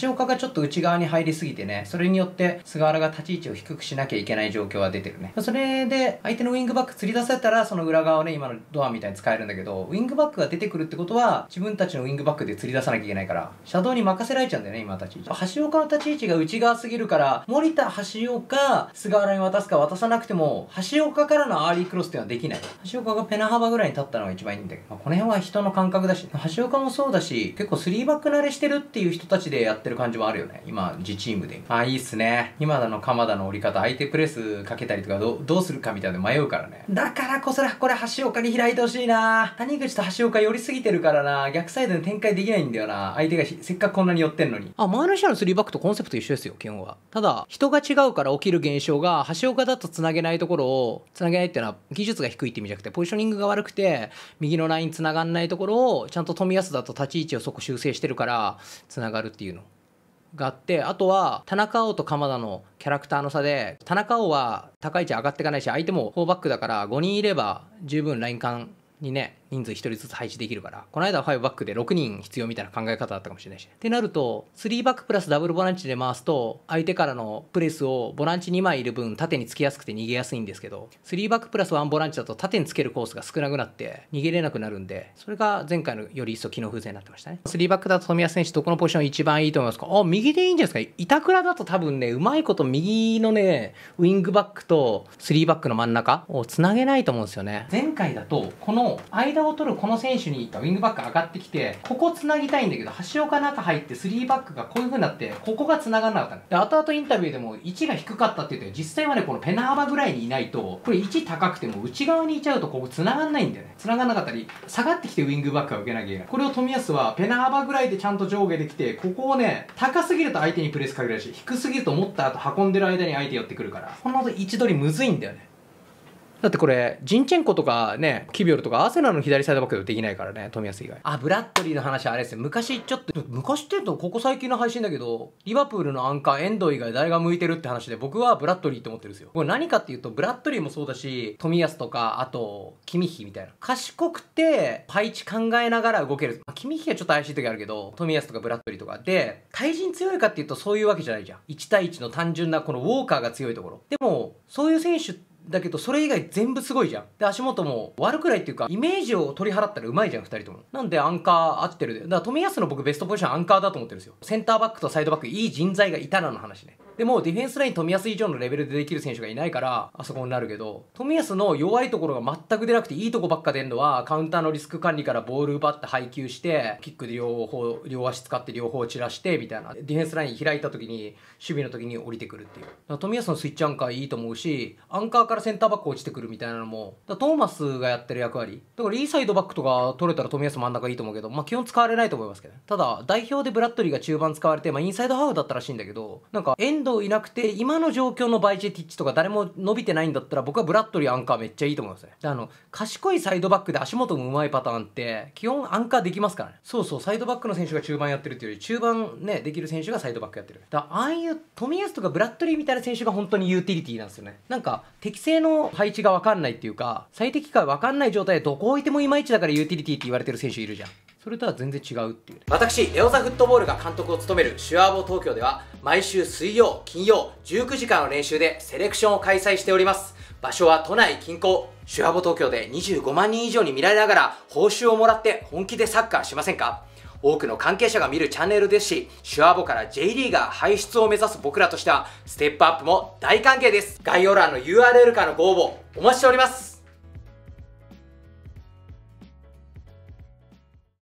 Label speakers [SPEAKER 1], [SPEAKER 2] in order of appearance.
[SPEAKER 1] 橋岡がちょっと内側に入りすぎてね、それによって菅原が立ち位置を低くしなきゃいけない状況は出てるね。それで、相手のウィングバック釣り出せたら、その裏側をね、今の堂安みたいに使えるんだけど、ウィングバックが出てくるってことは、自分たちのウィングバックで釣り出さなきゃいけないから、シャドウに任せられちゃうんだよね、今立ち位置。橋岡の立ち位置が内側すぎるから、守田橋岡、菅原に渡すか渡さなくても、橋岡からのアーリークロスっていうのはできない。橋岡がペナ幅ぐらいに立ったのが一番いいんだけど、まあ、この辺は人の感覚だし、橋岡もそうだし、結構3バック慣れしてるっていう人たちでやっってる感じもあるよね。今、自チームで。あ、いいっすね。今田の鎌田の折り方、相手プレスかけたりとかど、どうするかみたいな迷うからね。だからこそ、これ橋岡に開いてほしいな谷口と橋岡寄りすぎてるからな逆サイドに展開できないんだよな相手がせっかくこんなに寄ってんのに。あ、前の試合の3バックとコンセプト一緒ですよ、基本は。ただ、人が違うから起きる現象が、橋岡だと繋げないところを、繋げないっていうのは技術が低いって意味じゃなくて、ポジショニングが悪くて、右のライン繋がんないところを、ちゃんと冨安だと立ち位置をそこ修正してるから、繋がるっていうの。があってあとは田中碧と鎌田のキャラクターの差で田中碧は高い位置上がっていかないし相手も4バックだから5人いれば十分ライン間にね人数1人ずつ配置できるからこの間は5バックで6人必要みたいな考え方だったかもしれないし。ってなると3バックプラスダブルボランチで回すと相手からのプレスをボランチ2枚いる分縦につきやすくて逃げやすいんですけど3バックプラス1ボランチだと縦につけるコースが少なくなって逃げれなくなるんでそれが前回のより一層機能不全になってましたね。3バックだと冨安選手どこのポジション一番いいと思いますか？あ右でいいんじゃないですか？板倉だと多分ねうまいこと右のねウィングバックと3バックの真ん中をつなげないと思うんですよね。前回だとこの間を取るこの選手選手にウィングバック上がってきて、ここ繋ぎたいんだけど、橋岡中入って3バックがこういう風になって、ここが繋がんなかったの。で、後々インタビューでも位置が低かったって言って、実際はね、このペナ幅ぐらいにいないと、これ位置高くても内側にいちゃうとここ繋がんないんだよね。繋がんなかったり、下がってきてウィングバックが受けなきゃいけない。これを冨安はペナ幅ぐらいでちゃんと上下できて、ここをね、高すぎると相手にプレスかけるし、低すぎると思った後運んでる間に相手寄ってくるから、この位置取りむずいんだよね。だってこれ、ジンチェンコとかね、キビオルとかアーセナルの左サイドバックでできないからね、冨安以外。あ、ブラッドリーの話あれですよ。昔ちょっと、昔って言うとここ最近の配信だけど、リバプールのアンカー、遠藤以外誰が向いてるって話で、僕はブラッドリーって思ってるんですよ。これ何かっていうと、ブラッドリーもそうだし、冨安とか、あと、キミッヒみたいな。賢くて、配置考えながら動ける。まあ、キミッヒはちょっと怪しい時あるけど、冨安とかブラッドリーとか。で、対人強いかっていうとそういうわけじゃないじゃん。1対1の単純なこのウォーカーが強いところ。でも、そういう選手って、だけどそれ以外全部すごいじゃん。で足元も悪くないっていうかイメージを取り払ったらうまいじゃん2人とも。なんでアンカー合ってる。でだから冨安の僕ベストポジションアンカーだと思ってるんですよ。センターバックとサイドバックいい人材がいたらの話ね。でもディフェンスライン冨安以上のレベルでできる選手がいないからあそこになるけど冨安の弱いところが全く出なくていいとこばっか出るのはカウンターのリスク管理からボール奪って配球してキックで両方両足使って両方散らしてみたいな。ディフェンスライン開いた時に守備の時に降りてくるっていう。冨安のスイッチアンカーいいと思うしアンカーからセンターバック落ちてくるみたいなのもトーマスがやってる役割。だからいいサイドバックとか取れたら冨安真ん中いいと思うけどまあ基本使われないと思いますけど、ね、ただ代表でブラッドリーが中盤使われてまあインサイドハーフだったらしいんだけどなんか遠藤いなくて今の状況のバイジェティッチとか誰も伸びてないんだったら僕はブラッドリーアンカーめっちゃいいと思いますね。で、あの、賢いサイドバックで足元もうまいパターンって基本アンカーできますからね。そうそう、サイドバックの選手が中盤やってるっていうより中盤ね、できる選手がサイドバックやってる。だああいう富安とかブラッドリーみたいな選手が本当にユーティリティなんですよね。なんか適正の配置がわかんないっていうか、最適化わかんない状態でどこ置いてもいまいちだからユーティリティって言われてる選手いるじゃん。それとは全然違うっていう、ね、私レオザフットボールが監督を務めるシュアーボ東京では毎週水曜金曜19時間の練習でセレクションを開催しております場所は都内近郊シュアボ東京で25万人以上に見られながら報酬をもらって本気でサッカーしませんか？多くの関係者が見るチャンネルですし、シュアボから J リーガー輩出を目指す僕らとしては、ステップアップも大歓迎です。概要欄の URL からのご応募、お待ちしております。